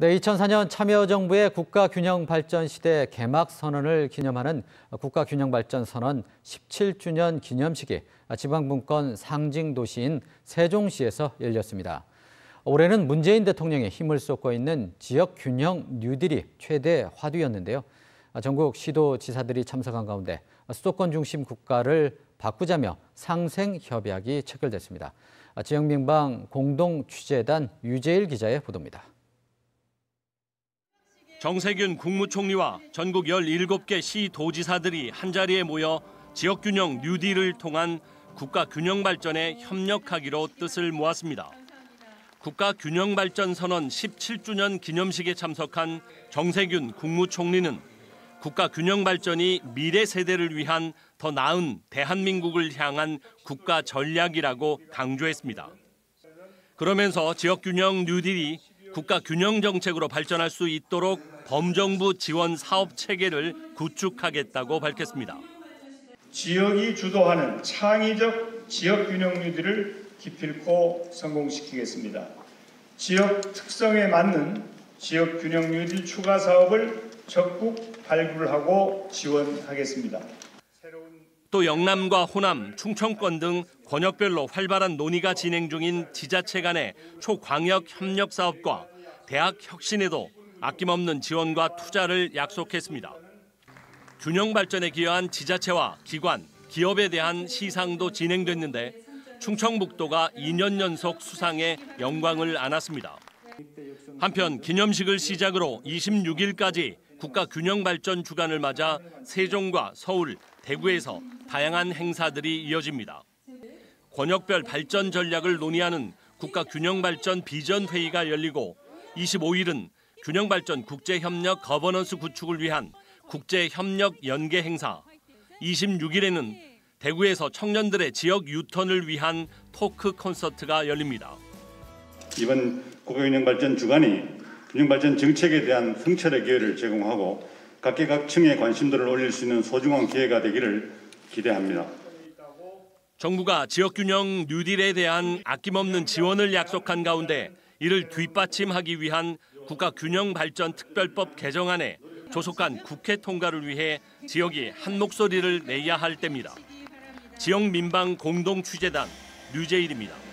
네, 2004년 참여정부의 국가균형발전 시대 개막 선언을 기념하는 국가균형발전 선언 17주년 기념식이 지방분권 상징 도시인 세종시에서 열렸습니다. 올해는 문재인 대통령의 힘을 쏟고 있는 지역균형 뉴딜이 최대 화두였는데요. 전국 시도지사들이 참석한 가운데 수도권 중심 국가를 바꾸자며 상생 협약이 체결됐습니다. 지역민방 공동취재단 유재일 기자의 보도입니다. 정세균 국무총리와 전국 17개 시 도지사들이 한자리에 모여 지역균형 뉴딜을 통한 국가균형발전에 협력하기로 뜻을 모았습니다. 국가균형발전 선언 17주년 기념식에 참석한 정세균 국무총리는 국가균형발전이 미래 세대를 위한 더 나은 대한민국을 향한 국가 전략이라고 강조했습니다. 그러면서 지역균형 뉴딜이 국가 균형 정책으로 발전할 수 있도록 범정부 지원 사업 체계를 구축하겠다고 밝혔습니다. 지역이 주도하는 창의적 지역 균형 뉴딜을 기필코 성공시키겠습니다. 지역 특성에 맞는 지역 균형 뉴딜 추가 사업을 적극 발굴하고 지원하겠습니다. 또 영남과 호남, 충청권 등 권역별로 활발한 논의가 진행 중인 지자체 간의 초광역 협력 사업과 대학 혁신에도 아낌없는 지원과 투자를 약속했습니다. 균형 발전에 기여한 지자체와 기관, 기업에 대한 시상도 진행됐는데 충청북도가 2년 연속 수상에 영광을 안았습니다. 한편 기념식을 시작으로 26일까지 국가 균형 발전 주간을 맞아 세종과 서울, 대구에서 다양한 행사들이 이어집니다. 권역별 발전 전략을 논의하는 국가 균형 발전 비전 회의가 열리고 25일은 균형 발전 국제 협력 거버넌스 구축을 위한 국제 협력 연계 행사, 26일에는 대구에서 청년들의 지역 유턴을 위한 토크 콘서트가 열립니다. 이번 국가균형 발전 주간이 균형발전 정책에 대한 성찰의 기회를 제공하고 각계각층의 관심도를 올릴 수 있는 소중한 기회가 되기를 기대합니다. 정부가 지역균형 뉴딜에 대한 아낌없는 지원을 약속한 가운데 이를 뒷받침하기 위한 국가균형발전특별법 개정안에 조속한 국회 통과를 위해 지역이 한 목소리를 내야 할 때입니다. 지역 민방 공동 취재단 류재일입니다.